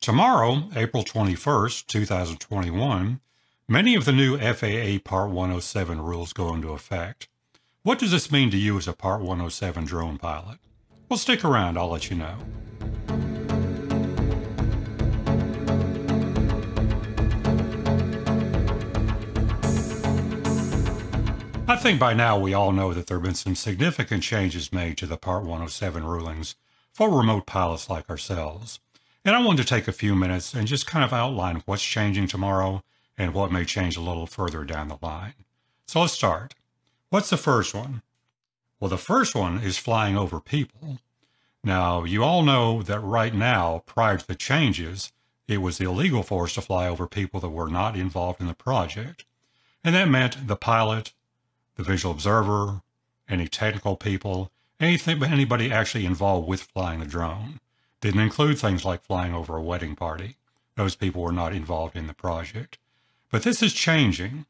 Tomorrow, April 21st, 2021, many of the new FAA Part 107 rules go into effect. What does this mean to you as a Part 107 drone pilot? Well, stick around, I'll let you know. I think by now we all know that there have been some significant changes made to the Part 107 rulings for remote pilots like ourselves. And I wanted to take a few minutes and just kind of outline what's changing tomorrow and what may change a little further down the line. So let's start. What's the first one? Well, the first one is flying over people. Now, you all know that right now, prior to the changes, it was illegal for us to fly over people that were not involved in the project. And that meant the pilot, the visual observer, any technical people, anything anybody actually involved with flying the drone. Didn't include things like flying over a wedding party. Those people were not involved in the project. But this is changing,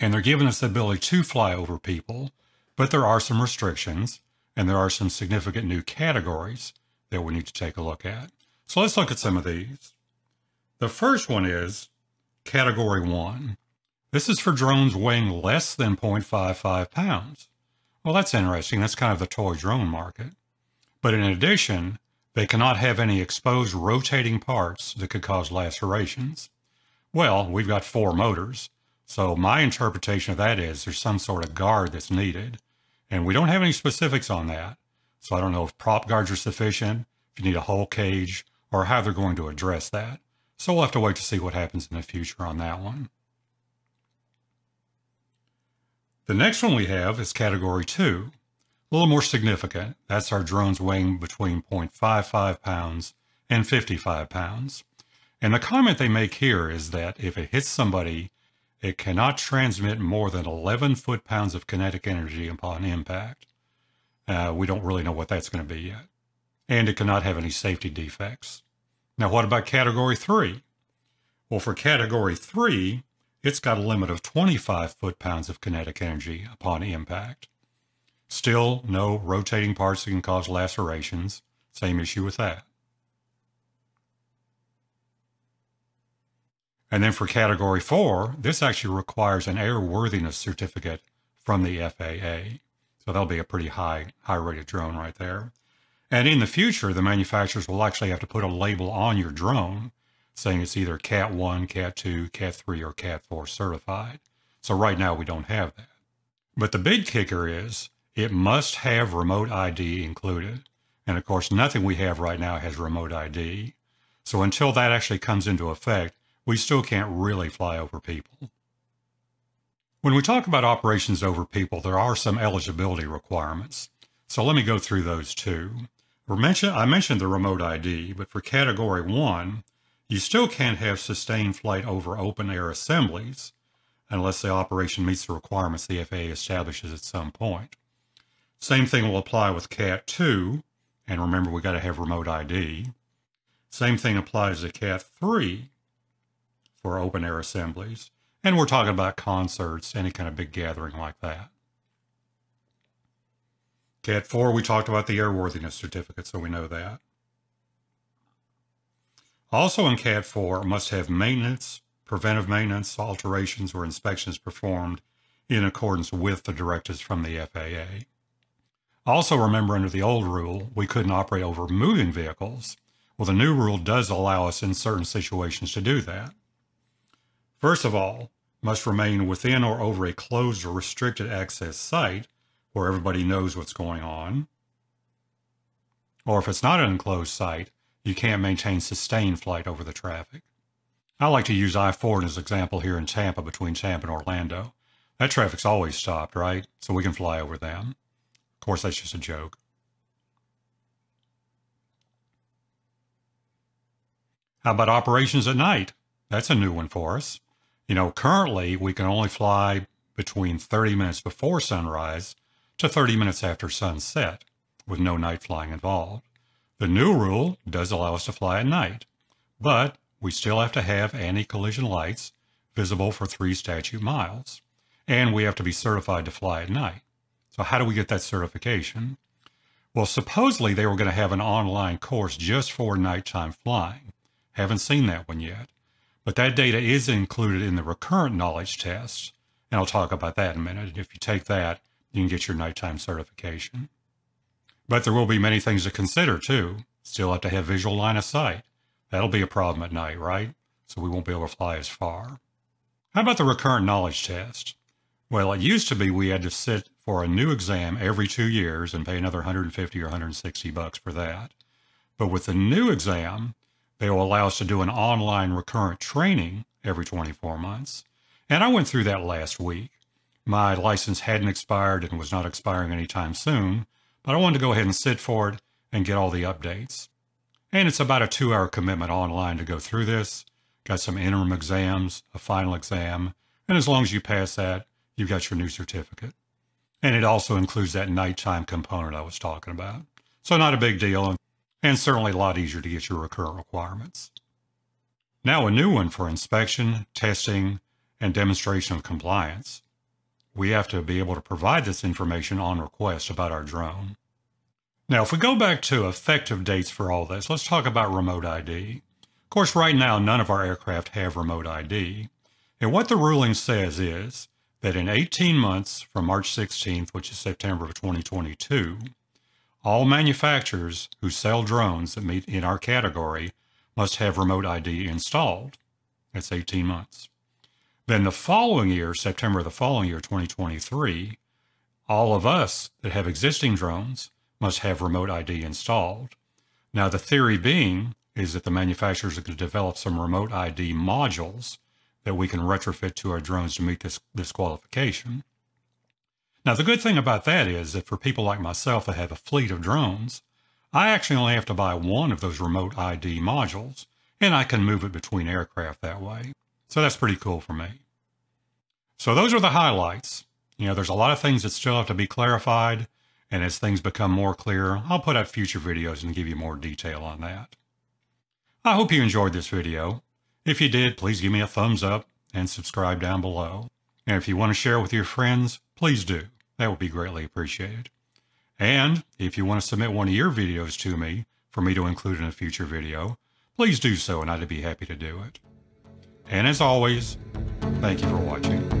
and they're giving us the ability to fly over people, but there are some restrictions, and there are some significant new categories that we need to take a look at. So let's look at some of these. The first one is Category 1. This is for drones weighing less than 0.55 pounds. Well, that's interesting. That's kind of the toy drone market. But in addition, they cannot have any exposed rotating parts that could cause lacerations. Well, we've got four motors. So my interpretation of that is there's some sort of guard that's needed. And we don't have any specifics on that. So I don't know if prop guards are sufficient, if you need a whole cage, or how they're going to address that. So we'll have to wait to see what happens in the future on that one. The next one we have is category two, a little more significant. That's our drones weighing between 0.55 pounds and 55 pounds. And the comment they make here is that if it hits somebody, it cannot transmit more than 11 foot pounds of kinetic energy upon impact. Uh, we don't really know what that's going to be yet. And it cannot have any safety defects. Now, what about category three? Well, for category three, it's got a limit of 25 foot-pounds of kinetic energy upon impact. Still, no rotating parts that can cause lacerations. Same issue with that. And then for category four, this actually requires an airworthiness certificate from the FAA. So that'll be a pretty high, high rated drone right there. And in the future, the manufacturers will actually have to put a label on your drone saying it's either Cat 1, Cat 2, Cat 3, or Cat 4 certified. So right now we don't have that. But the big kicker is it must have remote ID included. And of course, nothing we have right now has remote ID. So until that actually comes into effect, we still can't really fly over people. When we talk about operations over people, there are some eligibility requirements. So let me go through those too. I mentioned the remote ID, but for category one, you still can't have sustained flight over open air assemblies unless the operation meets the requirements the FAA establishes at some point. Same thing will apply with CAT 2, and remember we got to have remote ID. Same thing applies to CAT 3 for open air assemblies, and we're talking about concerts, any kind of big gathering like that. CAT 4, we talked about the airworthiness certificate, so we know that. Also in CAT 4 must have maintenance, preventive maintenance, alterations, or inspections performed in accordance with the directives from the FAA. Also remember under the old rule, we couldn't operate over moving vehicles. Well, the new rule does allow us in certain situations to do that. First of all, must remain within or over a closed or restricted access site where everybody knows what's going on. Or if it's not an enclosed site, you can't maintain sustained flight over the traffic. I like to use I 4 as an example here in Tampa between Tampa and Orlando. That traffic's always stopped, right? So we can fly over them. Course, that's just a joke. How about operations at night? That's a new one for us. You know, currently we can only fly between 30 minutes before sunrise to 30 minutes after sunset with no night flying involved. The new rule does allow us to fly at night, but we still have to have anti-collision lights visible for three statute miles, and we have to be certified to fly at night. So how do we get that certification? Well, supposedly they were going to have an online course just for nighttime flying. Haven't seen that one yet. But that data is included in the recurrent knowledge test, and I'll talk about that in a minute. If you take that, you can get your nighttime certification. But there will be many things to consider too. Still have to have visual line of sight. That'll be a problem at night, right? So we won't be able to fly as far. How about the recurrent knowledge test? Well, it used to be we had to sit for a new exam every two years and pay another 150 or 160 bucks for that. But with the new exam, they will allow us to do an online recurrent training every 24 months. And I went through that last week. My license hadn't expired and was not expiring anytime soon, but I wanted to go ahead and sit for it and get all the updates. And it's about a two hour commitment online to go through this. Got some interim exams, a final exam, and as long as you pass that, you've got your new certificate. And it also includes that nighttime component I was talking about. So not a big deal, and certainly a lot easier to get your recurrent requirements. Now a new one for inspection, testing, and demonstration of compliance. We have to be able to provide this information on request about our drone. Now, if we go back to effective dates for all this, let's talk about remote ID. Of course, right now, none of our aircraft have remote ID. And what the ruling says is that in 18 months from March 16th, which is September of 2022, all manufacturers who sell drones that meet in our category must have remote ID installed. That's 18 months. Then the following year, September of the following year, 2023, all of us that have existing drones must have remote ID installed. Now, the theory being is that the manufacturers are going to develop some remote ID modules that we can retrofit to our drones to meet this, this qualification. Now, the good thing about that is that for people like myself that have a fleet of drones, I actually only have to buy one of those remote ID modules, and I can move it between aircraft that way. So that's pretty cool for me. So those are the highlights. You know, there's a lot of things that still have to be clarified, and as things become more clear, I'll put out future videos and give you more detail on that. I hope you enjoyed this video. If you did, please give me a thumbs up and subscribe down below. And if you want to share with your friends, please do. That would be greatly appreciated. And if you want to submit one of your videos to me for me to include in a future video, please do so and I'd be happy to do it. And as always, thank you for watching.